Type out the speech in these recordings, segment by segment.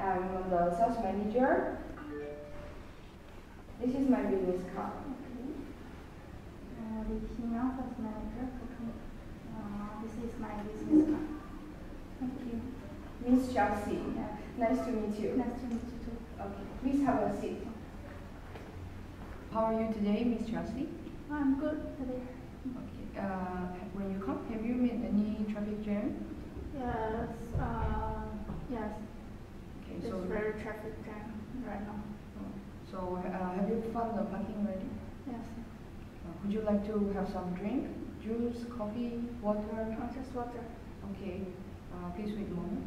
I'm the sales manager. This is my business card. Uh, sales manager. Okay. Uh, this is my business card. Thank you. Miss Chelsea. Yeah. Nice to meet you. Nice to meet you too. Okay, please have a seat. How are you today, Miss Chelsea? I'm good today. Okay. Uh, when you come, have you met any traffic jam? Yes. Uh, yes. Okay, It's so very traffic jam right now. so uh, have you found the parking ready? Yes. Uh, would you like to have some drink, juice, coffee, water? Oh, just water. Okay. Uh, please wait a moment.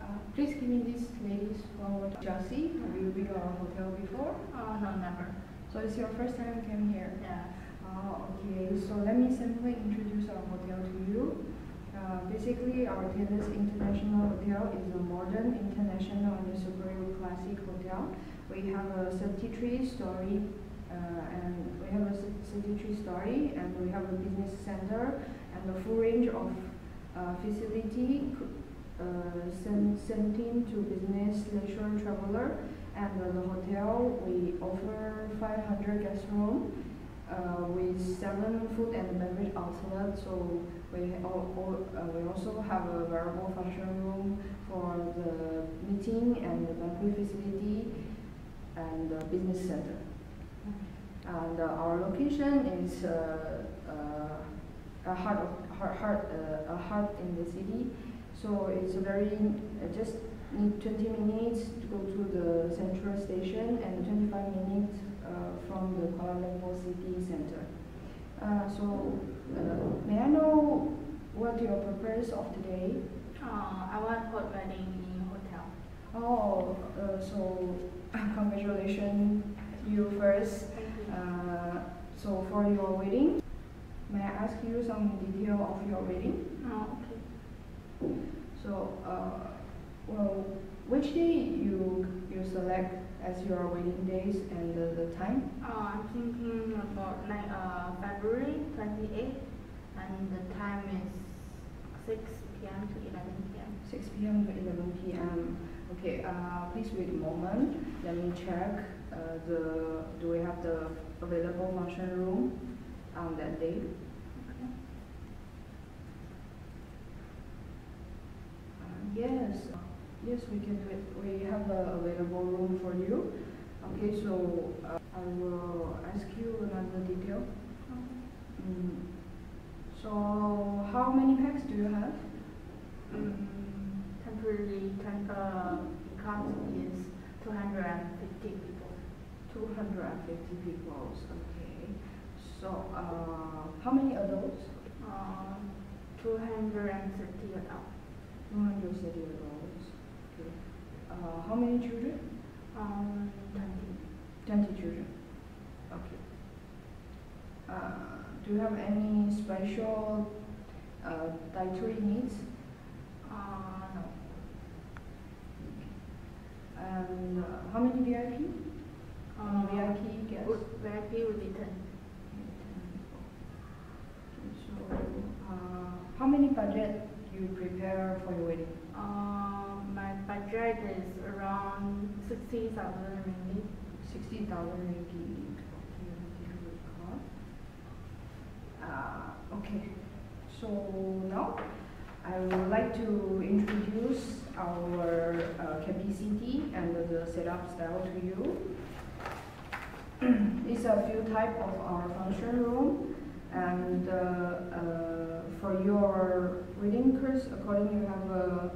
Uh, please give me this lady's phone. Chelsea, have you been to our hotel before? Oh no, never. So it's your first time you came here? Yeah. Oh, okay. So let me simply introduce our hotel to you. Uh, basically, our Taylor's International Hotel is a modern, international, and a superior classic hotel. We have a 33 story, uh, and we have a 33 story, and we have a business center, and a full range of uh, facility, uh, sen- sending to business, leisure, traveler, and the hotel we offer 500 guest room uh, with seven food and beverage outlets. So we al- al- uh, we also have a variable function room for the meeting and the banquet facility and the business center. And uh, our location is uh, uh, a heart of heart, heart uh, a heart in the city. So it's a very just need 20 minutes to go to the central station and 25 minutes from the Kuala Lumpur city center. Uh, so uh, may I know what your purpose of today? Uh, I want hold wedding in hotel. Oh, uh, so congratulations you first. Thank you. Uh, so for your wedding, may I ask you some detail of your wedding? oh, okay. So, uh, well, which day you you select as your wedding days and the, the time? Uh, I'm thinking about like uh, February 28th, and the time is 6 p.m. to 11 p.m. 6 p.m. to 11 p.m. Okay, uh, please wait a moment. Let me check uh, the do we have the available function room on that day? Okay. Uh, yes, yes, we can do it. We have the available room for you. Okay, so uh, I will ask you another detail. Mm. So how many packs do you have? Um, temporarily, tem- uh, because is 250 people. 250 people. Okay. So uh, how many adults? Uh, 230 adults. 230 adults. Okay. Uh, how many children? Um, 20 children. Okay. Uh, do you have any special uh, dietary needs? Uh, no. And uh, how many VIP? Uh, VIP guests? would- VIP would be 10. Okay, So, uh, how many budget you prepare for your wedding? Budget is around 60,000 ringgit. 60,000 ringgit. Okay, a. Uh, okay, so now I would like to introduce our uh, capacity and the setup style to you. Are a few type of our function room and uh, uh, for your wedding course, according you have uh,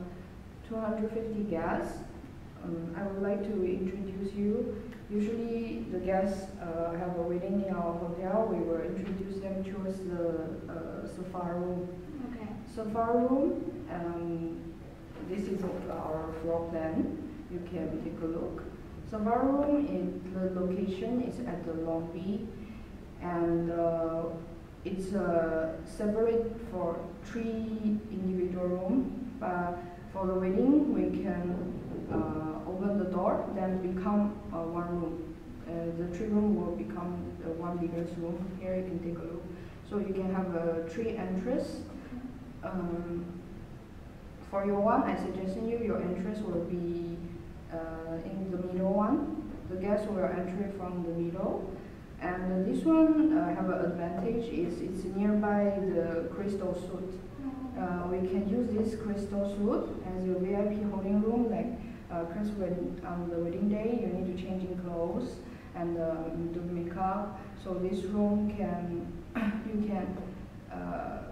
250 guests. Um, I would like to introduce you. Usually the guests uh, have a wedding in our hotel. We will introduce them towards the uh, sofa room. Okay. Sofa room, um, this is our floor plan. You can take a look. Sofa room, in, the location is at the lobby and uh, it's uh, separate for three individual room. But for the wedding, we can uh, open the door, then become uh, one room. Uh, the three room will become the one biggest room. Here you can take a look. So you can have a three entrance. Um, For your one, I suggesting you your entrance will be uh, in the middle one. The guests will enter from the middle. And this one uh, have an advantage is it's nearby the crystal suite. Uh, we can use this crystal suite as your VIP holding room. Like, uh, cause when on the wedding day you need to change in clothes and um, do makeup. So this room can you can uh,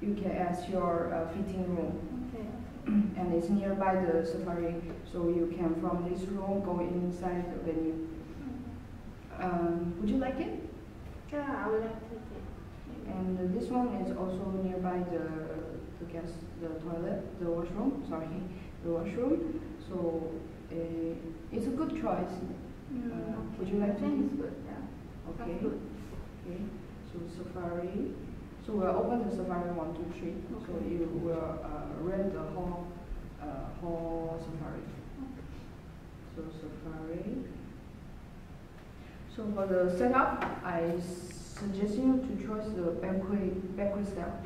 you can as your uh, fitting room Okay. and it's nearby the safari, so you can from this room go inside the venue. Um, would you like it? Yeah, I would like to. And this one is also nearby the the guest the toilet, the washroom. Sorry, the washroom. So uh, it's a good choice. Mm, Uh, would you like to it's good, yeah. Okay. Good. Okay. So safari. So we'll open the safari one, two, three. So you will uh, rent the whole uh, whole safari. So Safari. So for the setup, I suggest you to choose the banquet banquet style.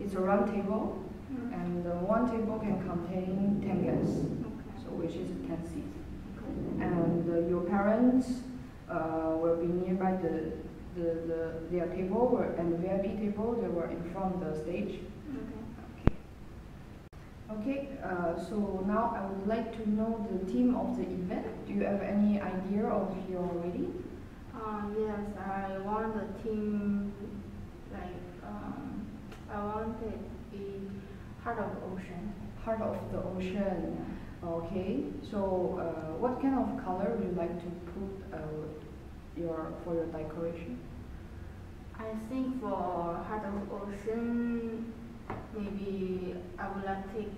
It's a round table, Mm. and one table can contain ten guests, Okay. so which is ten seats. Okay. And your parents uh, will be nearby the the, the their table were, and the VIP table. They were in front of the stage. Okay. Okay, uh, so now I would like to know the theme of the event. Do you have any idea of here already? Uh, yes, I want the team, like, um, I want it to be heart of the ocean. Heart of the ocean. Okay, so uh, what kind of color would you like to put uh, your for your decoration? I think for heart of the ocean, maybe I would like to take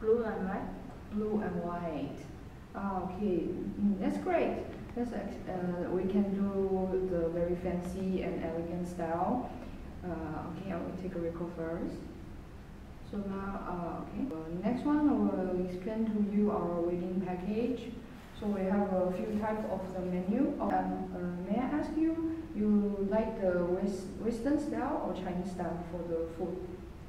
blue and white. Blue and white. Ah, okay, mm, that's great. That's uh, we can do the very fancy and elegant style. Uh, okay, I will take a record first. So now, uh, okay. Uh, next one, I will explain to you our wedding package. So we have a few types of the menu. Um, uh, may I ask you, you like the West, Western style or Chinese style for the food?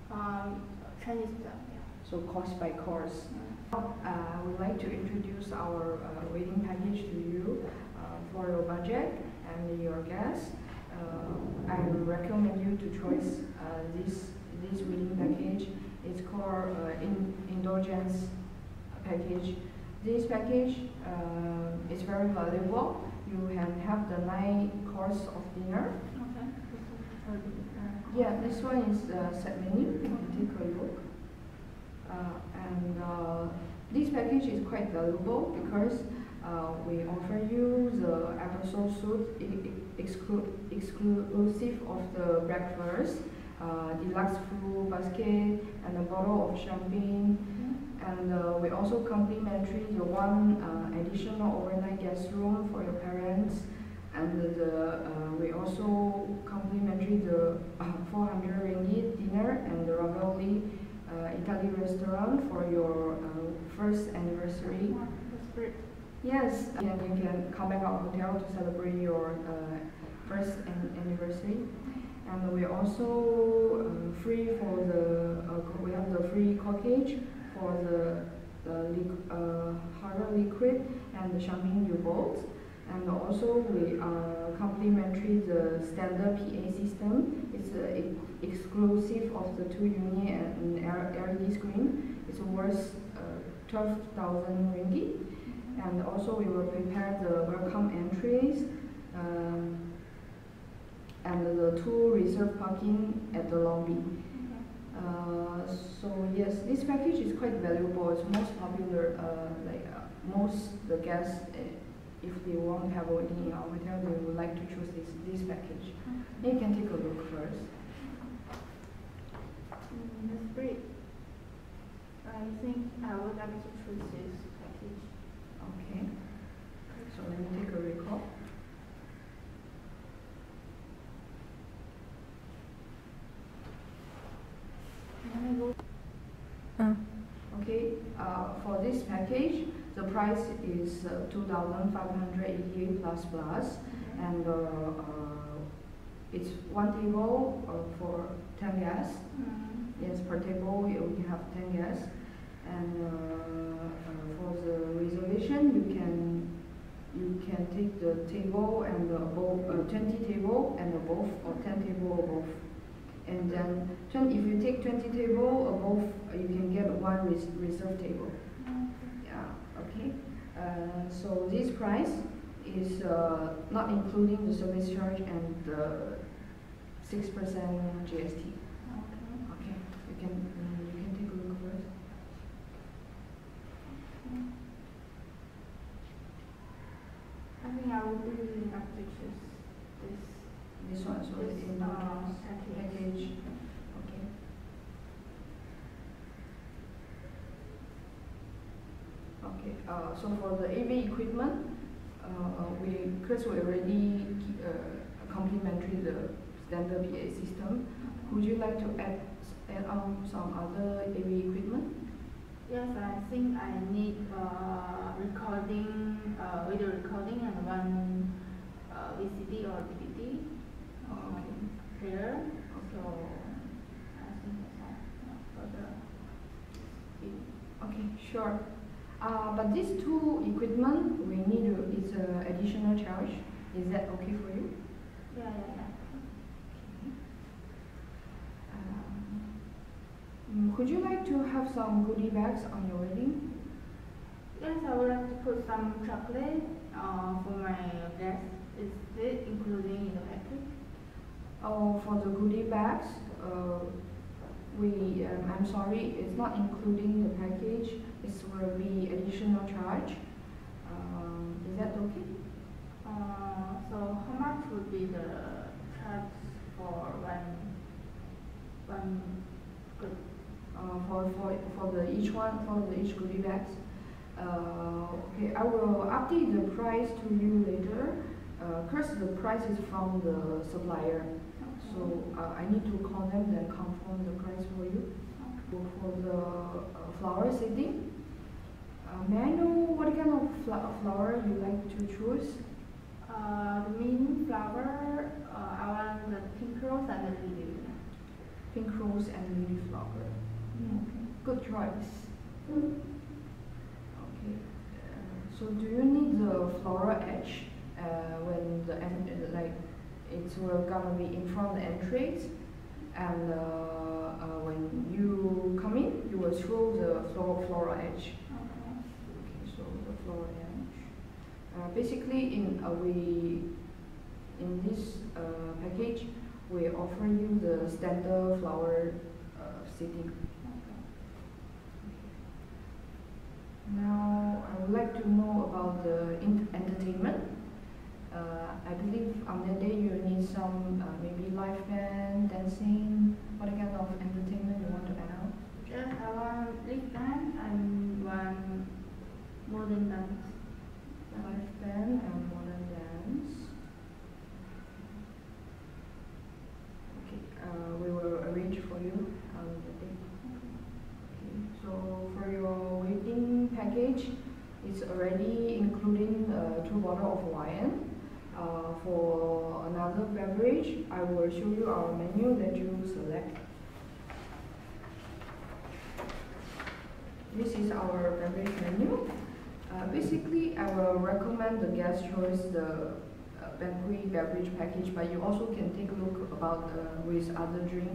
Um, Chinese style, yeah. So course by course. Mm. Uh, I would like to introduce our uh, wedding package to you uh, for your budget and your guests. Uh, I would recommend you to choose uh, this this wedding package. It's called uh, in, indulgence package. This package uh, is very valuable. You can have the nine course of dinner. Okay. Yeah, this one is the set menu. You can take a look. Uh, and uh, this package is quite valuable because uh, we offer you the episode suite e- exclu- exclusive of the breakfast, uh, deluxe fruit basket, and a bottle of champagne. And uh, we also complimentary the one uh, additional overnight guest room for your parents. And the, uh, we also complimentary the uh, 400 ringgit dinner and the ravioli uh, Italy restaurant for your uh, first anniversary. That's great. Yes, and you can come back our hotel to celebrate your uh, first an- anniversary. And we also uh, free for the uh, we have the free corkage for the the uh, liquid and the champagne you bought. And also we are complimentary the standard PA system. It's uh, exclusive of the two unit and LED screen. It's worth uh, twelve thousand ringgit. And also we will prepare the welcome entries um, and the two reserved parking at the lobby. Uh, so yes, this package is quite valuable. It's most popular. Uh, like uh, most the guests, uh, if they want to have a wedding in our hotel, they would like to choose this this package. You can take a look first. Mm, that's great. I think I would like to choose this package. Okay. So let me take a record. Can I go? Okay, uh, for this package, the price is uh, 2,588 plus plus, and uh, uh, it's one table uh, for 10 guests. Mm. Yes, per table you can have 10 guests, And uh, uh, for the reservation, you can you can take the table and the above uh, 20 table and above or 10 table above. And then 20, if you take 20 table above, you can get one res reserve table. Uh, so this price is uh, not including the service charge and the 6% GST. Okay. Okay, you can, mm, you can take a look first. I think I will be have to choose this. This one, so it's in the uh, package. package. Okay. Okay, uh, so for the AV equipment, uh, we, Chris we already uh, complimentary the standard PA system. Would you like to add, add on some other AV equipment? Yes, I think I need uh, recording, uh, video recording and one uh, VCD or DVD Oh, um, here. So I think that's all for the. Okay, sure. Uh, but these two equipment, we need to, it's a additional charge. Is that okay for you? Yeah, yeah, yeah. Um, Would you like to have some goodie bags on your wedding? Yes, I would like to put some chocolate uh, for my guests. Is it including in the package? Oh, for the goodie bags, uh, we, um, I'm sorry, it's not including the package. This will be additional charge. Um, is that okay? Uh, so how much would be the charge for one one good? Uh, for, for, for the each one, for the each goodie bags. Uh, okay, I will update the price to you later. Uh, cause the price is from the supplier. So uh, I need to call them then confirm the price for you. For for the uh, flower setting, uh, may I know what kind of fla- flower you like to choose? Uh, the main flower, uh, I want the pink rose and the lily. Pink rose and lily flower. Okay, Good choice. Okay. Uh, so do you need the floral edge uh, when the like it's will gonna be in front of the entrance and uh, uh, when you come in you will throw the floral floral edge. Uh, basically, in uh, we in this uh, package we offer you the standard flower seating. Now, I would like to know about the entertainment. Uh, I believe on that day you need some uh, maybe live band, dancing. What kind of entertainment you want to add? Yes, I want lip band and one modern dance. Live band and modern dance. Okay, uh, we will arrange for you on the day. Okay, so for your wedding package, it's already including uh, two bottle of wine. Uh, for another beverage, I will show you our menu that you select. This is our beverage menu. Uh, basically, I will recommend the guest choice the uh, banquet beverage package, but you also can take a look about uh, with other drink.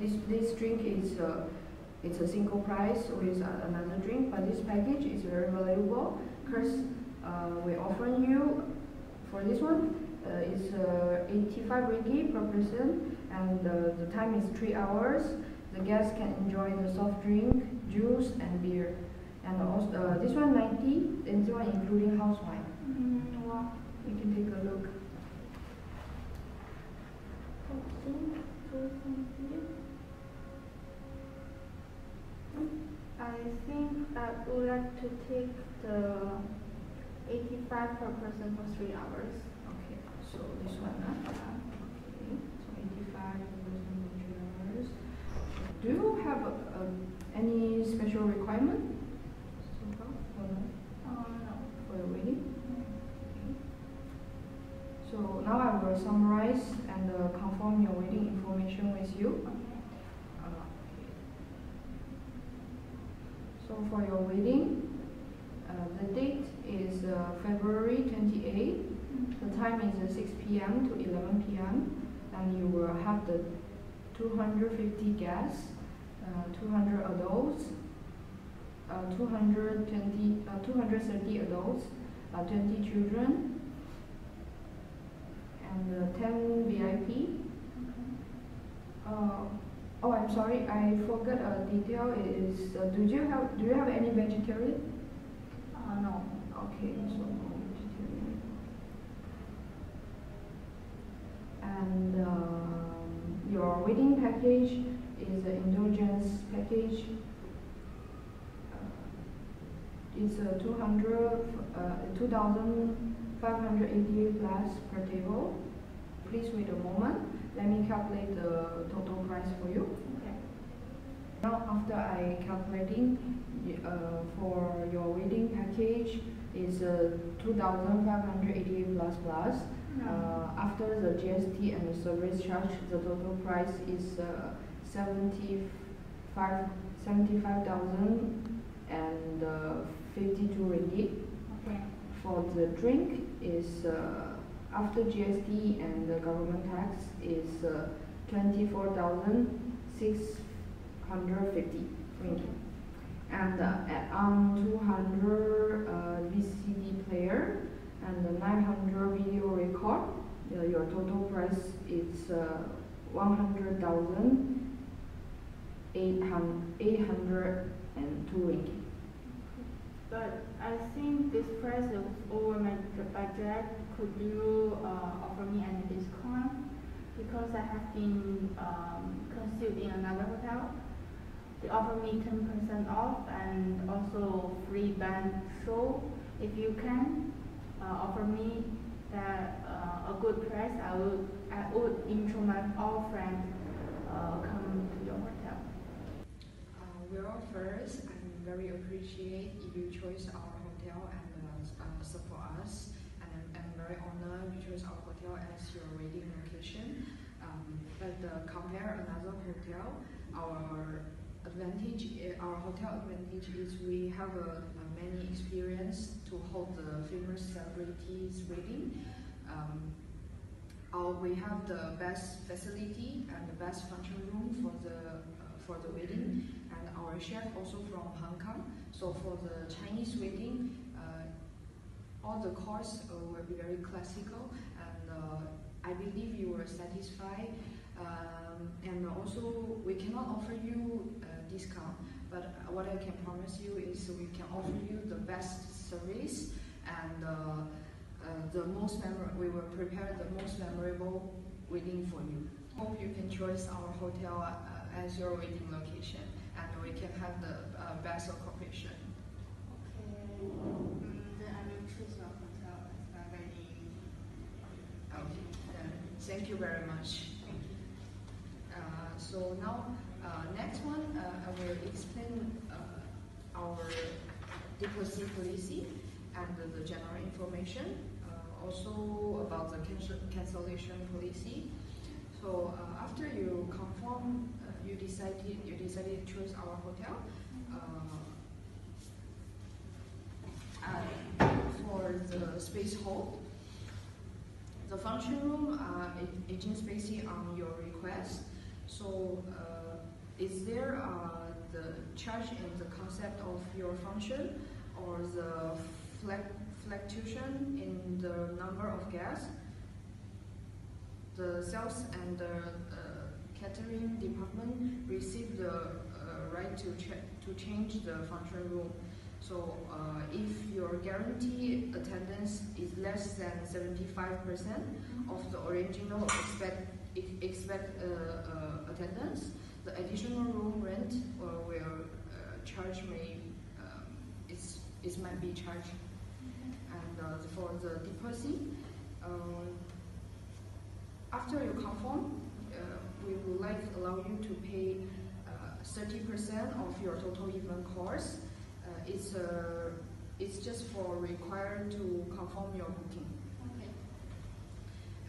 This this drink is uh, it's a single price with another drink, but this package is very valuable because uh, we offer you for this one uh, is uh, 85 ringgit per person, and uh, the time is three hours. The guests can enjoy the soft drink, juice, and beer. And also uh, this one 90, and this one including house wine. Mm, wow. You can take a look. I think I would like to take the 85 per person for three hours. Okay, so this one, huh? Okay, so 85 person for three hours. Do you have uh, any special requirement no. for your wedding? Okay. So now I will summarize and uh, confirm your wedding information with you. Uh, okay. So for your wedding, uh, the date is uh, February 28. The time is uh, 6 p.m. to 11 p.m. And you will have the 250 guests, uh, 200 adults, 220, uh, 230 adults, uh, 20 children, and uh, 10 VIP. Uh, oh, I'm sorry, I forgot a detail. Is uh, do you have do you have any vegetarian? Uh, no. Okay, so no vegetarian. And um, your wedding package is an indulgence package. Uh, it's a 200, uh, 2,588 plus per table. Please wait a moment. Let me calculate the total price for you. Okay. Now, after I calculating uh, for your wedding package is uh, 2,588 plus plus. Uh, after the GST and the service charge, the total price is uh, 75 75,000 and uh, 52 ringgit. Okay. For the drink is uh, after GST and the government tax is uh, 24,650 ringgit. And uh, add on 200 uh, VCD player and the 900 video record. Uh, your total price is uh, 100,802 ringgit. But I think this price is over my budget. Could you uh, offer me any discount? Because I have been um, consulted in another hotel. They offer me 10% off and also free band show. If you can uh, offer me that uh, a good price, I would I would intro my all friends uh, come to your hotel. Uh, well, first, very appreciate if you choose our hotel and uh, uh, support us. And I'm, I'm very honored you choose our hotel as your wedding location. Um, but uh, compare another hotel, our advantage, uh, our hotel advantage is we have a, a many experience to hold the famous celebrities wedding. Um, our, we have the best facility and the best function room for the for the wedding, and our chef also from Hong Kong. So for the Chinese wedding, uh, all the course uh, will be very classical, and uh, I believe you will satisfied. Um, and also, we cannot offer you a discount, but what I can promise you is we can offer you the best service and. Uh, uh, the most memor- we will prepare the most memorable wedding for you. Hope you can choose our hotel uh, as your waiting location, and we can have the uh, best cooperation. Okay. Mm, then I will choose hotel as my wedding. Okay. Then thank you very much. Thank you. Uh, so now, uh, next one, uh, I will explain uh, our deposit policy and the general information. Uh, also about the cancel- cancellation policy. So uh, after you confirm, uh, you decided you decided to choose our hotel. Uh, and for the space hall, the function room, uh, agent spacey on your request. So, uh, is there uh, the charge in the concept of your function or the flex- fluctuation in the number of guests? The sales and the uh, catering department receive the uh, right to check to change the function room. So uh, if your guarantee attendance is less than 75% of the original expect, expect uh, uh, attendance, the additional room rent uh, will uh, charge may um, it's, it might be charged. And uh, for the deposit, um, after you confirm, uh, we would like to allow you to pay uh, 30% of your total event cost. Uh, it's, uh, it's just for required to confirm your booking. Okay.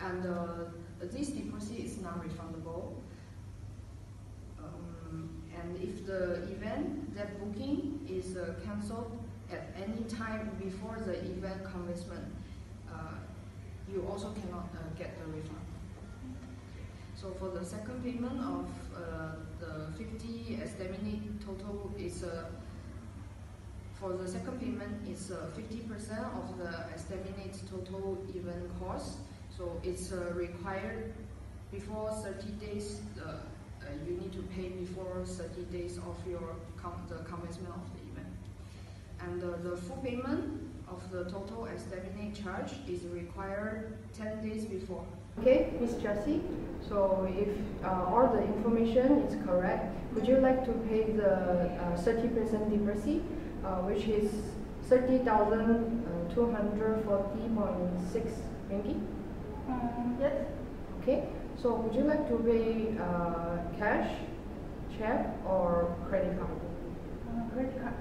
And uh, this deposit is non-refundable. Um, and if the event, that booking is uh, cancelled at any time before the event commencement, uh, you also cannot uh, get the refund. So for the second payment of uh, the 50 estimated total is for the second payment is uh, 50% of the estimated total event cost. So it's required before 30 days. Uh, you need to pay before 30 days of your com- the commencement of. And uh, the full payment of the total estimated charge is required 10 days before. Okay, Miss Jessie. So if uh, all the information is correct, would you like to pay the uh, 30% deposit, uh, which is 30,240.6 ringgit? Um, yes. Okay, so would you like to pay uh, cash, check, or credit card? Uh, credit card.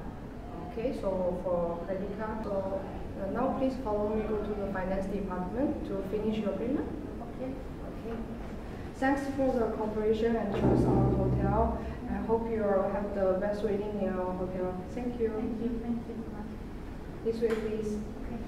Okay, so for credit card, so uh, now please follow me go to the finance department to finish your payment. Okay. Okay. Thanks for the cooperation and choose our hotel. I hope you have the best waiting in our hotel. Thank you. Thank you. Thank you so much. This way, please. Okay.